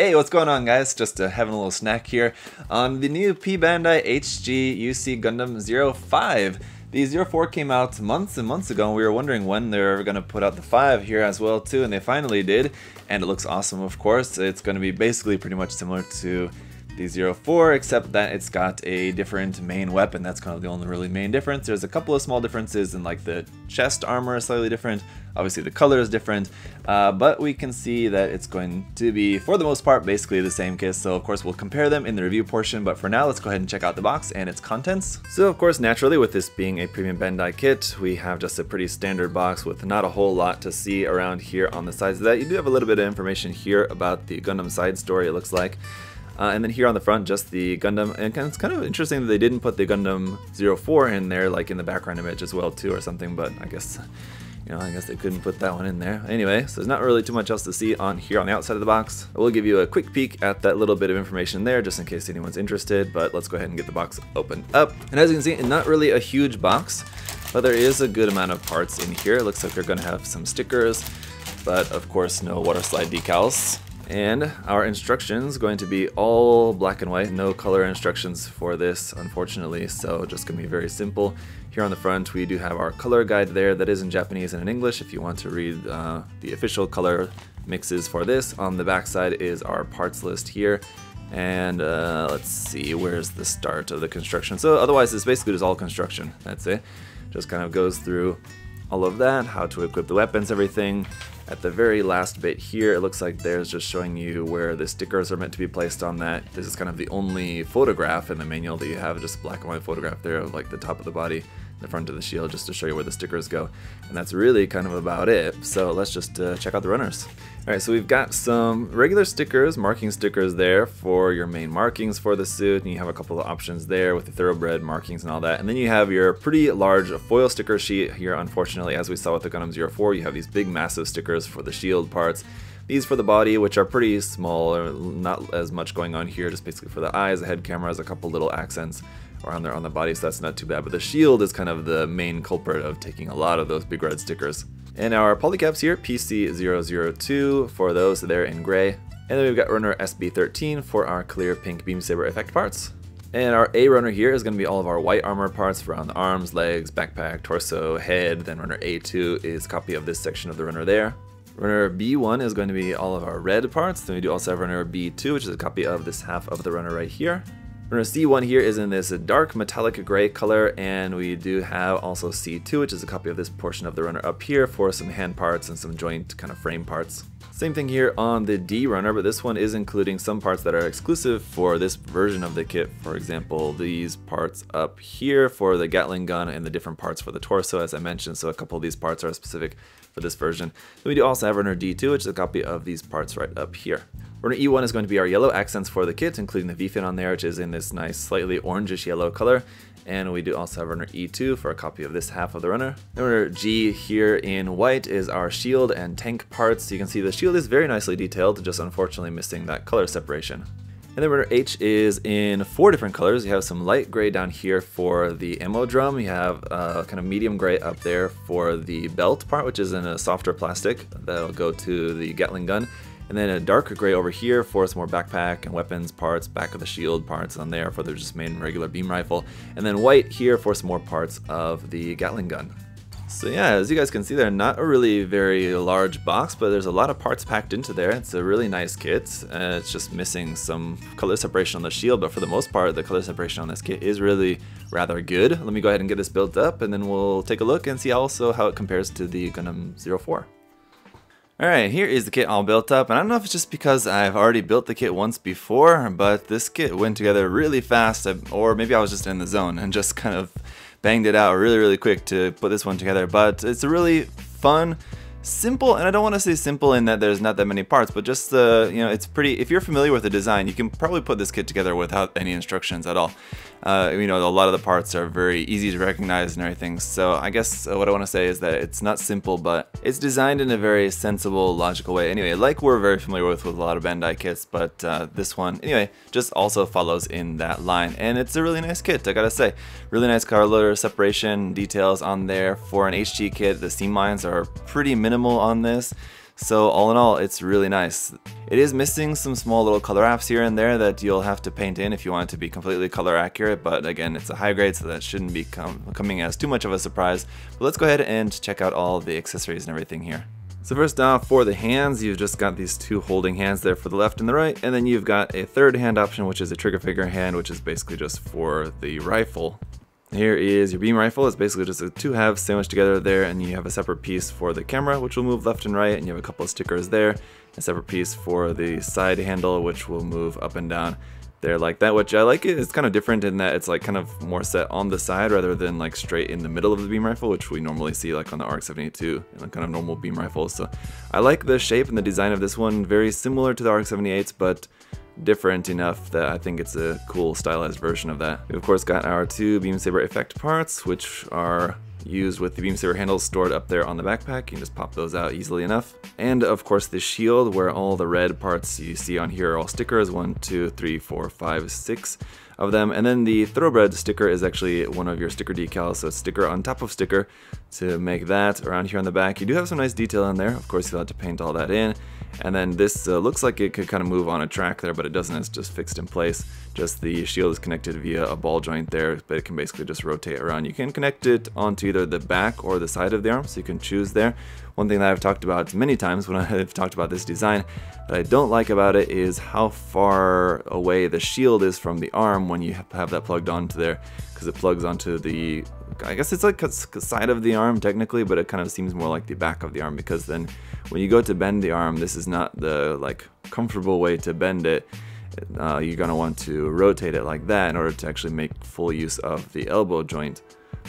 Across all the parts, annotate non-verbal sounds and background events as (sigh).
Hey, what's going on guys? Just uh, having a little snack here on the new P Bandai HG UC Gundam 05. The 04 came out months and months ago and we were wondering when they were going to put out the 5 here as well too and they finally did and it looks awesome of course. It's going to be basically pretty much similar to the 04 except that it's got a different main weapon. That's kind of the only really main difference. There's a couple of small differences in like the chest armor is slightly different. Obviously the color is different, uh, but we can see that it's going to be, for the most part, basically the same kit. So of course we'll compare them in the review portion, but for now let's go ahead and check out the box and its contents. So of course, naturally with this being a premium Bandai kit, we have just a pretty standard box with not a whole lot to see around here on the sides of that. You do have a little bit of information here about the Gundam side story, it looks like. Uh, and then here on the front, just the Gundam, and it's kind of interesting that they didn't put the Gundam 04 in there, like in the background image as well too, or something, but I guess, you know, I guess they couldn't put that one in there. Anyway, so there's not really too much else to see on here on the outside of the box. I will give you a quick peek at that little bit of information there, just in case anyone's interested, but let's go ahead and get the box opened up. And as you can see, not really a huge box, but there is a good amount of parts in here. It looks like they're going to have some stickers, but of course no water slide decals. And our instructions going to be all black and white, no color instructions for this unfortunately, so just to be very simple. Here on the front we do have our color guide there that is in Japanese and in English if you want to read uh, the official color mixes for this. On the back side is our parts list here. And uh, let's see, where's the start of the construction? So otherwise it's basically just all construction, that's it. Just kind of goes through all of that, how to equip the weapons, everything. At the very last bit here, it looks like there's just showing you where the stickers are meant to be placed on that. This is kind of the only photograph in the manual that you have, just a black and white photograph there of like the top of the body, the front of the shield, just to show you where the stickers go. And that's really kind of about it. So let's just uh, check out the runners. Alright, so we've got some regular stickers, marking stickers there for your main markings for the suit, and you have a couple of options there with the thoroughbred markings and all that. And then you have your pretty large foil sticker sheet here, unfortunately, as we saw with the Gundam 04, you have these big massive stickers for the shield parts. These for the body, which are pretty small, not as much going on here, just basically for the eyes, the head cameras, a couple little accents around there on the body, so that's not too bad. But the shield is kind of the main culprit of taking a lot of those big red stickers. And our polycaps here, PC002 for those, they're in gray. And then we've got runner SB13 for our clear pink beam saber effect parts. And our A runner here is going to be all of our white armor parts around the arms, legs, backpack, torso, head. Then runner A2 is copy of this section of the runner there. Runner B1 is going to be all of our red parts. Then we do also have runner B2, which is a copy of this half of the runner right here. Runner C1 here is in this dark metallic gray color, and we do have also C2, which is a copy of this portion of the runner up here for some hand parts and some joint kind of frame parts. Same thing here on the D runner, but this one is including some parts that are exclusive for this version of the kit. For example, these parts up here for the Gatling gun and the different parts for the torso, as I mentioned. So a couple of these parts are specific for this version. Then we do also have runner D2, which is a copy of these parts right up here. Runner E1 is going to be our yellow accents for the kit, including the V-fin on there, which is in this nice slightly orangish yellow color. And we do also have runner E2 for a copy of this half of the runner. runner G here in white is our shield and tank parts. You can see the shield is very nicely detailed, just unfortunately missing that color separation. And then runner H is in four different colors. You have some light gray down here for the ammo drum. You have uh, kind of medium gray up there for the belt part, which is in a softer plastic. That'll go to the Gatling gun. And then a darker gray over here for some more backpack and weapons parts, back of the shield parts on there for the just main regular beam rifle. And then white here for some more parts of the Gatling gun. So yeah, as you guys can see there, not a really very large box, but there's a lot of parts packed into there. It's a really nice kit. Uh, it's just missing some color separation on the shield, but for the most part, the color separation on this kit is really rather good. Let me go ahead and get this built up, and then we'll take a look and see also how it compares to the Gundam 04. Alright, here is the kit all built up, and I don't know if it's just because I've already built the kit once before, but this kit went together really fast, or maybe I was just in the zone and just kind of banged it out really, really quick to put this one together, but it's a really fun, simple, and I don't want to say simple in that there's not that many parts, but just the, uh, you know, it's pretty, if you're familiar with the design, you can probably put this kit together without any instructions at all uh, you know, a lot of the parts are very easy to recognize and everything. So I guess uh, what I want to say is that it's not simple, but it's designed in a very sensible, logical way. Anyway, like we're very familiar with with a lot of Bandai kits, but uh, this one, anyway, just also follows in that line. And it's a really nice kit, I gotta say. Really nice color separation details on there. For an HG kit, the seam lines are pretty minimal on this. So all in all, it's really nice. It is missing some small little color apps here and there that you'll have to paint in if you want it to be completely color accurate, but again, it's a high grade, so that shouldn't be com coming as too much of a surprise. But let's go ahead and check out all the accessories and everything here. So first off, for the hands, you've just got these two holding hands there for the left and the right, and then you've got a third hand option, which is a trigger finger hand, which is basically just for the rifle. Here is your beam rifle. It's basically just a two halves sandwiched together there, and you have a separate piece for the camera, which will move left and right, and you have a couple of stickers there. A separate piece for the side handle, which will move up and down there like that, which I like it. It's kind of different in that it's like kind of more set on the side rather than like straight in the middle of the beam rifle, which we normally see like on the RX-72 and kind of normal beam rifles. So I like the shape and the design of this one, very similar to the RX-78s, but different enough that I think it's a cool stylized version of that. We've of course got our two Beam Saber effect parts, which are used with the Beam Saber handles stored up there on the backpack. You can just pop those out easily enough. And of course the shield, where all the red parts you see on here are all stickers, one, two, three, four, five, six of them. And then the Thoroughbred sticker is actually one of your sticker decals, so sticker on top of sticker to make that around here on the back. You do have some nice detail in there. Of course, you'll have to paint all that in. And then this uh, looks like it could kind of move on a track there, but it doesn't. It's just fixed in place. Just the shield is connected via a ball joint there, but it can basically just rotate around. You can connect it onto either the back or the side of the arm, so you can choose there. One thing that I've talked about many times when (laughs) I've talked about this design that I don't like about it is how far away the shield is from the arm when you have that plugged onto there, because it plugs onto the I guess it's like a side of the arm technically, but it kind of seems more like the back of the arm because then when you go to bend the arm, this is not the like comfortable way to bend it. Uh, you're gonna want to rotate it like that in order to actually make full use of the elbow joint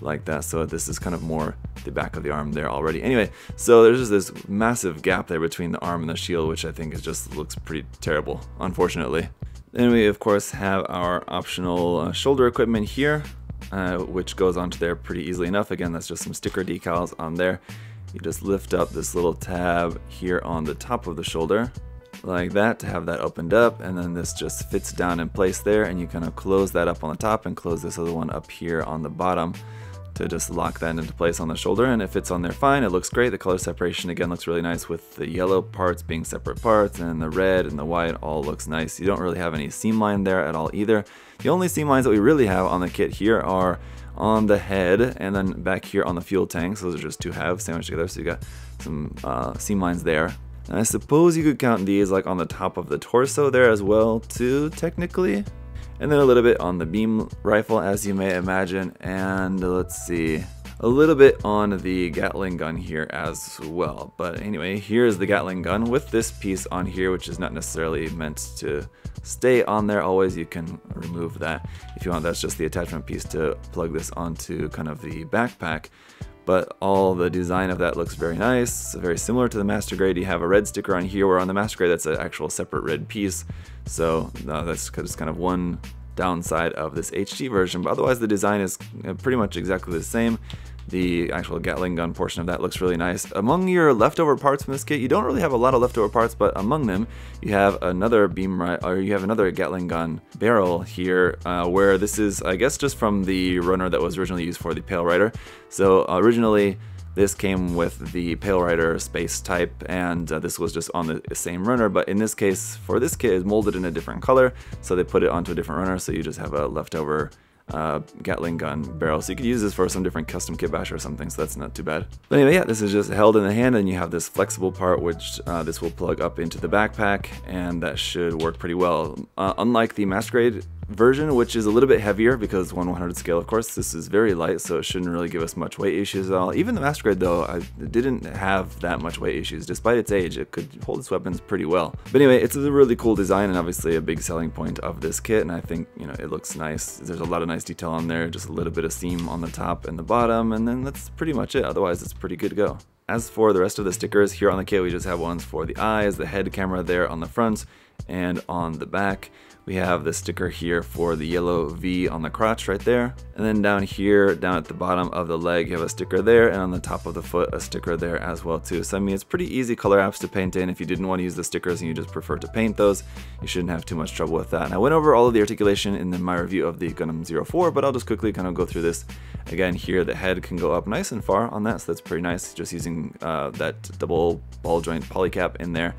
like that. So this is kind of more the back of the arm there already. Anyway, so there's just this massive gap there between the arm and the shield, which I think is just looks pretty terrible, unfortunately. Then we of course have our optional uh, shoulder equipment here uh, which goes onto there pretty easily enough. Again, that's just some sticker decals on there. You just lift up this little tab here on the top of the shoulder like that to have that opened up and then this just fits down in place there and you kind of close that up on the top and close this other one up here on the bottom to just lock that into place on the shoulder and it fits on there fine it looks great. The color separation again looks really nice with the yellow parts being separate parts and the red and the white all looks nice. You don't really have any seam line there at all either. The only seam lines that we really have on the kit here are on the head and then back here on the fuel tanks. Those are just two halves sandwiched together so you got some uh, seam lines there. And I suppose you could count these like on the top of the torso there as well too technically and then a little bit on the beam rifle as you may imagine. And let's see a little bit on the Gatling gun here as well. But anyway here's the Gatling gun with this piece on here which is not necessarily meant to stay on there always. You can remove that if you want. That's just the attachment piece to plug this onto kind of the backpack but all the design of that looks very nice, very similar to the Master Grade. You have a red sticker on here, where on the Master Grade that's an actual separate red piece. So uh, that's just kind of one downside of this HG version, but otherwise the design is pretty much exactly the same. The actual Gatling gun portion of that looks really nice. Among your leftover parts from this kit, you don't really have a lot of leftover parts, but among them, you have another beam right, or you have another Gatling gun barrel here, uh, where this is, I guess, just from the runner that was originally used for the Pale Rider. So originally, this came with the Pale Rider space type, and uh, this was just on the same runner, but in this case, for this kit, it's molded in a different color, so they put it onto a different runner, so you just have a leftover uh, Gatling gun barrel. So you could use this for some different custom kit bash or something, so that's not too bad. But anyway, yeah, this is just held in the hand and you have this flexible part which uh, this will plug up into the backpack and that should work pretty well. Uh, unlike the Master Grade version, which is a little bit heavier because 1 100 scale, of course, this is very light, so it shouldn't really give us much weight issues at all. Even the Master Grade, though, I didn't have that much weight issues. Despite its age, it could hold its weapons pretty well. But anyway, it's a really cool design and obviously a big selling point of this kit, and I think, you know, it looks nice. There's a lot of nice detail on there, just a little bit of seam on the top and the bottom, and then that's pretty much it. Otherwise, it's pretty good to go. As for the rest of the stickers, here on the kit we just have ones for the eyes, the head camera there on the front, And on the back, we have the sticker here for the yellow V on the crotch right there. And then down here, down at the bottom of the leg, you have a sticker there, and on the top of the foot, a sticker there as well too. So I mean, it's pretty easy color apps to paint in. If you didn't want to use the stickers and you just prefer to paint those, you shouldn't have too much trouble with that. And I went over all of the articulation in my review of the Gundam 04, but I'll just quickly kind of go through this. Again, here the head can go up nice and far on that, so that's pretty nice, just using uh, that double ball joint polycap in there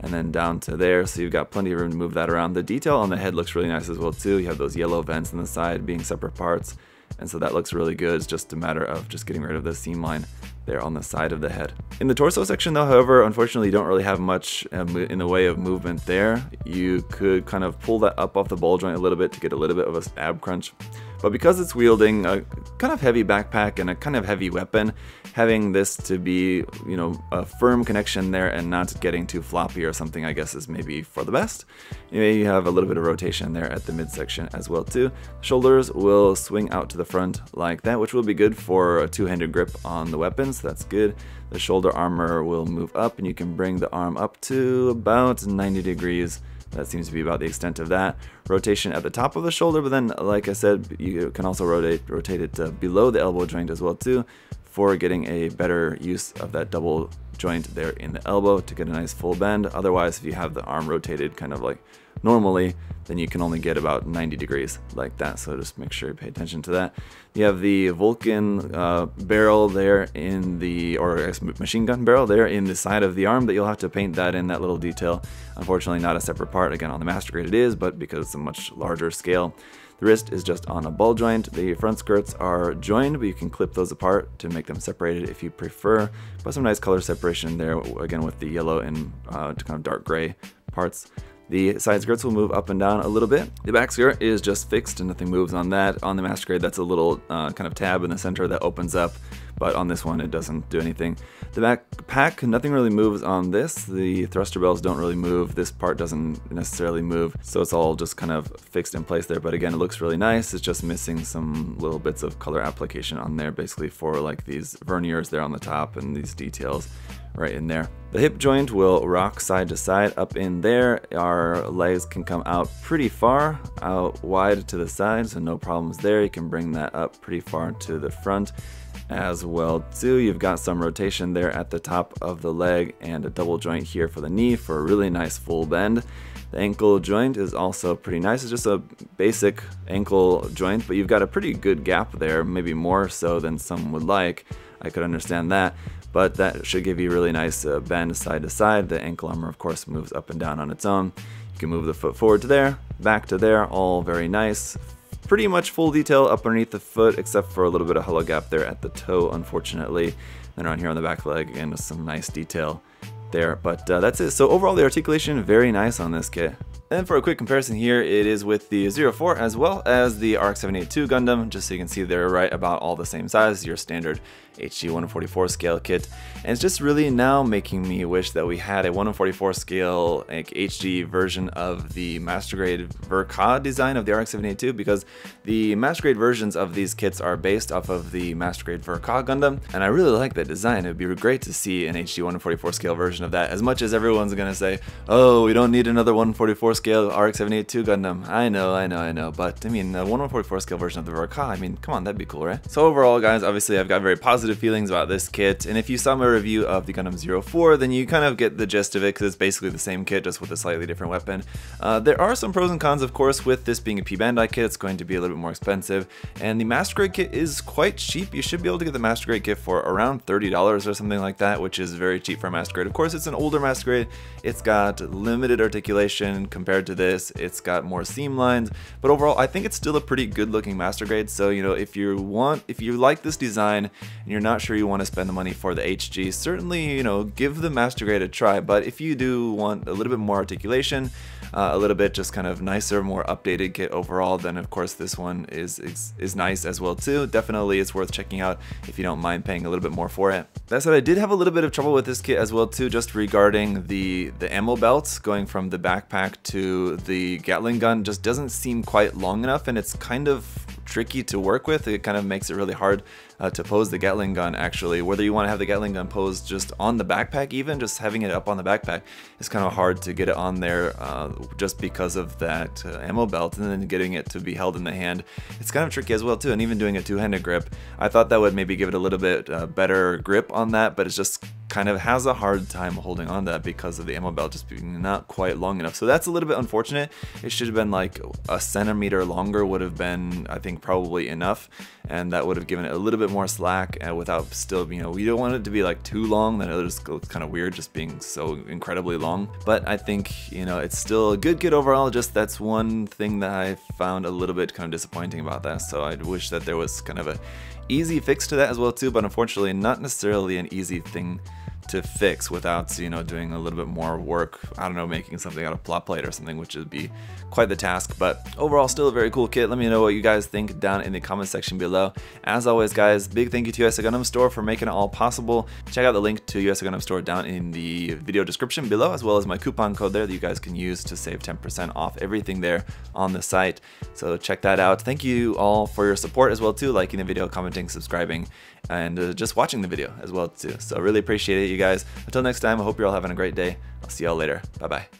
and then down to there. So you've got plenty of room to move that around. The detail on the head looks really nice as well too. You have those yellow vents on the side being separate parts. And so that looks really good. It's just a matter of just getting rid of the seam line there on the side of the head. In the torso section though, however, unfortunately you don't really have much um, in the way of movement there. You could kind of pull that up off the ball joint a little bit to get a little bit of a ab crunch. But because it's wielding a kind of heavy backpack and a kind of heavy weapon, having this to be, you know, a firm connection there and not getting too floppy or something, I guess is maybe for the best. You have a little bit of rotation there at the midsection as well too. Shoulders will swing out to the front like that, which will be good for a two-handed grip on the weapon, so that's good. The shoulder armor will move up and you can bring the arm up to about 90 degrees that seems to be about the extent of that. Rotation at the top of the shoulder, but then, like I said, you can also rotate, rotate it uh, below the elbow joint as well too for getting a better use of that double joint there in the elbow to get a nice full bend. Otherwise, if you have the arm rotated kind of like normally, then you can only get about 90 degrees like that. So just make sure you pay attention to that. You have the Vulcan uh, barrel there in the, or machine gun barrel there in the side of the arm that you'll have to paint that in, that little detail. Unfortunately, not a separate part. Again, on the Master Grade it is, but because it's a much larger scale, the wrist is just on a ball joint. The front skirts are joined, but you can clip those apart to make them separated if you prefer. But some nice color separation there, again with the yellow and uh, kind of dark gray parts. The side skirts will move up and down a little bit. The back skirt is just fixed and nothing moves on that. On the Master Grade, that's a little uh, kind of tab in the center that opens up but on this one it doesn't do anything. The backpack, nothing really moves on this. The thruster bells don't really move. This part doesn't necessarily move, so it's all just kind of fixed in place there. But again, it looks really nice. It's just missing some little bits of color application on there, basically for like these verniers there on the top and these details right in there. The hip joint will rock side to side up in there. Our legs can come out pretty far, out wide to the side, so no problems there. You can bring that up pretty far to the front as well too. You've got some rotation there at the top of the leg and a double joint here for the knee for a really nice full bend. The ankle joint is also pretty nice. It's just a basic ankle joint, but you've got a pretty good gap there, maybe more so than some would like. I could understand that, but that should give you really nice uh, bend side to side. The ankle armor, of course, moves up and down on its own. You can move the foot forward to there, back to there, all very nice pretty much full detail up underneath the foot, except for a little bit of hollow gap there at the toe, unfortunately. Then around here on the back leg, again, some nice detail there. But uh, that's it. So overall, the articulation, very nice on this kit. And for a quick comparison here, it is with the 04 as well as the RX-782 Gundam, just so you can see they're right about all the same size, your standard HG 144 scale kit. And it's just really now making me wish that we had a 144 scale like, HG version of the Master Grade Ver.Ka design of the RX-782 because the Master Grade versions of these kits are based off of the Master Grade Ver.Ka Gundam, and I really like that design. It would be great to see an HG 144 scale version of that, as much as everyone's gonna say, oh, we don't need another 144 scale RX-782 Gundam. I know, I know, I know, but I mean, a 144 scale version of the Ver.Ka, I mean, come on, that'd be cool, right? So overall, guys, obviously I've got very positive feelings about this kit, and if you saw my review of the Gundam 04, then you kind of get the gist of it, because it's basically the same kit, just with a slightly different weapon. Uh, there are some pros and cons, of course, with this being a P Bandai kit, it's going to be a little bit more expensive, and the Master Grade kit is quite cheap. You should be able to get the Master Grade kit for around $30 or something like that, which is very cheap for a Master Grade. Of course, it's an older Master Grade, it's got limited articulation compared to this, this. It's got more seam lines, but overall, I think it's still a pretty good looking master grade. So, you know, if you want, if you like this design and you're not sure you want to spend the money for the HG, certainly, you know, give the master grade a try. But if you do want a little bit more articulation, uh, a little bit just kind of nicer, more updated kit overall, then of course this one is, is, is nice as well too. Definitely it's worth checking out if you don't mind paying a little bit more for it. That said, I did have a little bit of trouble with this kit as well too, just regarding the, the ammo belts going from the backpack to the Gatling gun just doesn't seem quite long enough and it's kind of tricky to work with. It kind of makes it really hard uh, to pose the Gatling gun actually. Whether you want to have the Gatling gun posed just on the backpack even, just having it up on the backpack, it's kind of hard to get it on there uh, just because of that uh, ammo belt and then getting it to be held in the hand. It's kind of tricky as well too and even doing a two-handed grip. I thought that would maybe give it a little bit uh, better grip on that but it's just kind of has a hard time holding on to that because of the ammo belt just being not quite long enough. So that's a little bit unfortunate. It should have been like a centimeter longer would have been, I think, probably enough. And that would have given it a little bit more slack and without still, you know, we don't want it to be like too long. Then it just looks kind of weird just being so incredibly long. But I think, you know, it's still a good kit overall. Just that's one thing that I found a little bit kind of disappointing about that. So I wish that there was kind of a easy fix to that as well too, but unfortunately not necessarily an easy thing to fix without, you know, doing a little bit more work. I don't know, making something out of pla plate or something, which would be quite the task. But overall, still a very cool kit. Let me know what you guys think down in the comment section below. As always, guys, big thank you to USA Gundam Store for making it all possible. Check out the link to USA Gundam Store down in the video description below, as well as my coupon code there that you guys can use to save 10% off everything there on the site. So check that out. Thank you all for your support as well too, liking the video, commenting, subscribing, and uh, just watching the video as well too. So really appreciate it, you guys. Until next time, I hope you're all having a great day. I'll see y'all later. Bye bye.